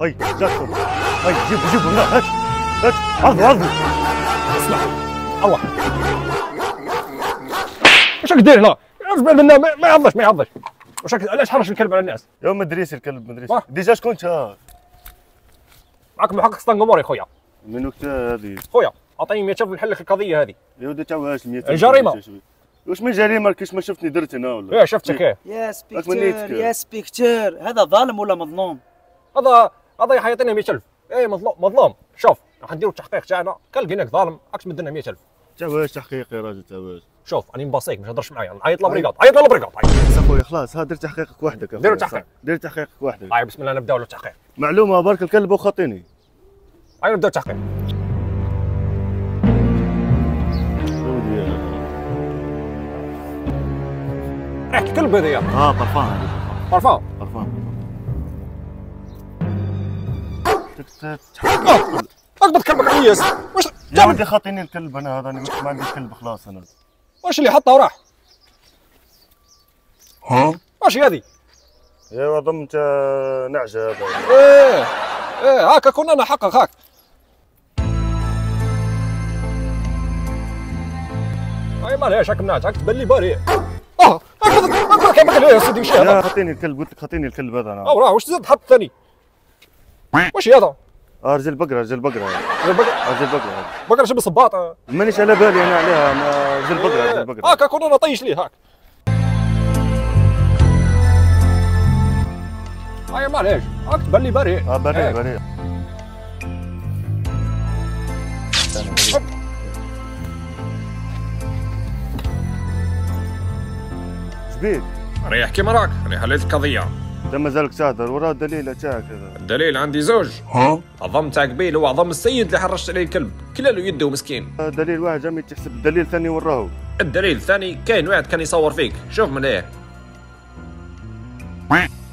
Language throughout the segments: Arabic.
هاي جاتكم. هاي جيبوا جيبوا. هنا هات هات. عرضوا عرضوا اسمع. الله. وش دير هنا؟ زبل منا ما ما يعضش ما يعضش. وش علاش حرش الكلب على الناس؟ يا مدريس الكلب مدريس واه. ديجا شكون انت معك محقق ستانغموري خويا. من وقت هذه؟ خويا أعطيني 100 نحل لك القضية هذه. يا ودي تو هاش 100 الجريمة. واش من جريمة؟ كيش ما شفتني درت هنا ولا؟ إيه شفتك إيه. يا. سبيكتور يا inspecteur هذا ظالم ولا مظلوم؟ هذا هذا يعطينا 100000 إيه مظلوم مظلوم. شوف راح نديروا التحقيق تاعنا كان لقيناك ظالم راك تمد لنا 100000 تو هاش تحقيق يا راجل تو هاش شوف راني مباصيك ما تهضرش معايا. عيط la brigade عيط la brigade اخويا خلاص ها دير تحقيقك وحدك ديروا تحقيق. دير تحقيقك وحدك. طيب بسم الله نبداو التحقيق معلومة برك الكلب وخاطيني هاي نبداو التحقيق ريحة الكلب هذه آه برفان هذه عرفان برفان اقبض كلبك عياس واش يا ودي خاطيني الكلب أنا هذا أنا ما عنديش كلب خلاص أنا. واش اللي حطه وراح؟ ها؟ واش هذه يا ضمت نعجة هذا. إيه إيه هاكا كنا نحقق هاك. أي ما ليش هاك مناج هاك تبان لي باري. آه اقبض اقبض كلبك يا سيدي وش يا هذا؟ خاطيني الكلب قلت لك خاطيني الكلب هذا أنا. راه واش زاد حط ثاني؟ واش هذا آه رجل بقره رجل بقره البقرة؟ رجل بقره بقرة شبه صباط مانيش على بالي أنا عليها ما رجل بقره رجل بقره هاكا كنا نطيش ليه هاك. أي ما ليش هاك تبان لي باري آه بريء. بريء شبيك. ريح كيما راك راني حليت القضية انت مازالك تهدر وراه الدليل تاعك هذا. الدليل عندي زوج. ها؟ عظم تاع قبيل هو عظم السيد اللي حرشت عليه الكلب. كلا له يده مسكين. دليل واحد جامي تحسب. الدليل ثاني وراه. الدليل الثاني كاين واحد كان يصور فيك. شوف من إيه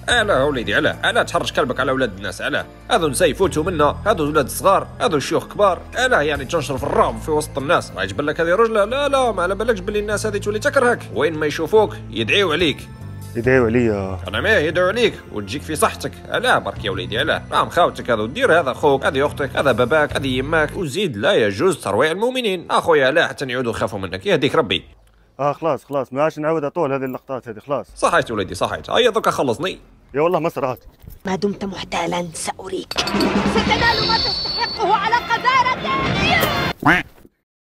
علاه وليدي علاه علاه تحرش كلبك على أولاد الناس علاه هذو نساء يفوتوا منا هذو أولاد صغار هذو شيوخ كبار. علاه يعني تنشر في الرعب في وسط الناس. يجبر لك هذه رجله لا لا ما على بالكش باللي الناس هذه تولي تكرهك. وين ما يشوفوك يدعيو عليك. يدعيو عليا أنا ما يدعو عليك وتجيك في صحتك. علاه برك يا وليدي علاه راهم خاوتك هذا ودير هذا خوك هذه أختك هذا باباك هذه يماك. وزيد لا يجوز ترويع المؤمنين. أخويا علاه حتى يعودوا يخافوا منك. يهديك ربي. آه خلاص خلاص. ما عادش نعاودها طول هذه اللقطات هذه خلاص. صحيت وليدي صحيت. هيا دوكا خلصني. يا والله ما صرات ما دمت محتالا سأريك. ستنال ما تستحقه على قذارته